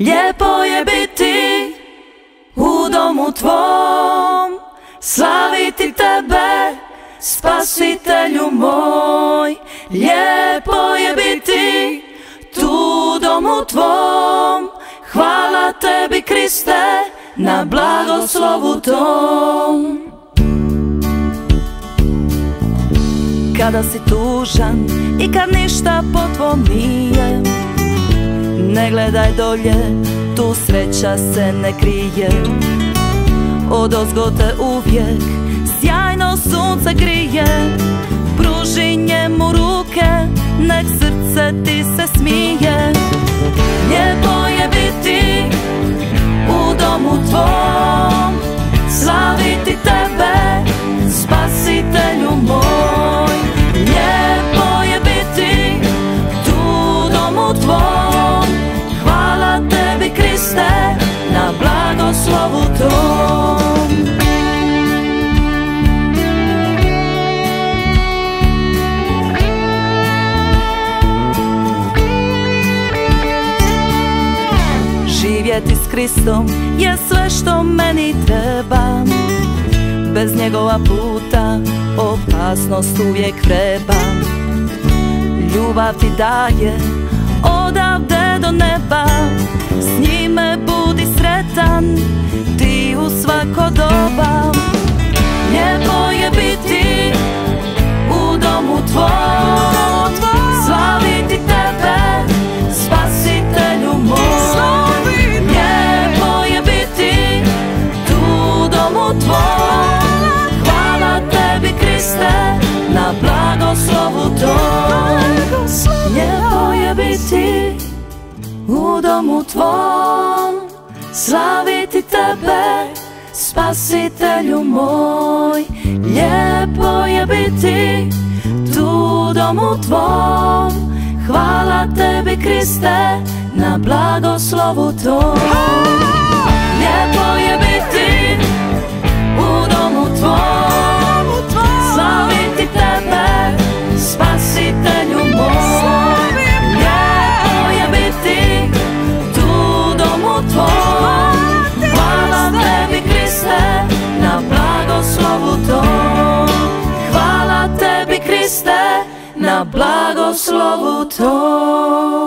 Lijepo je biti u domu tvom. Slaviti tebe, spasitelju moj. Lijepo je biti tu u domu tvom. Hvala tebi Kriste na blagoslovu tom. Kada si tužan i kad ništa po tvom nije ne gledaj dolje, tu sreća se ne krije. Od ozgote uvijek sjajno sunce grije Pruži njemu ruke, nek srce ti se smije. Lijepo je biti u domu tvom Slaviti tebe, spasitelju moj. Lijepo je biti tu u domu tvom Živjeti s Kristom je sve što meni treba. Bez njegova puta opasnost uvijek treba. Ljubav ti daje odavde domu tvom Slaviti tebe, spasitelju moj. Lijepo je biti tu domu tvom. Hvala tebi Kriste na blagoslovu tom ste na blagoslovu to.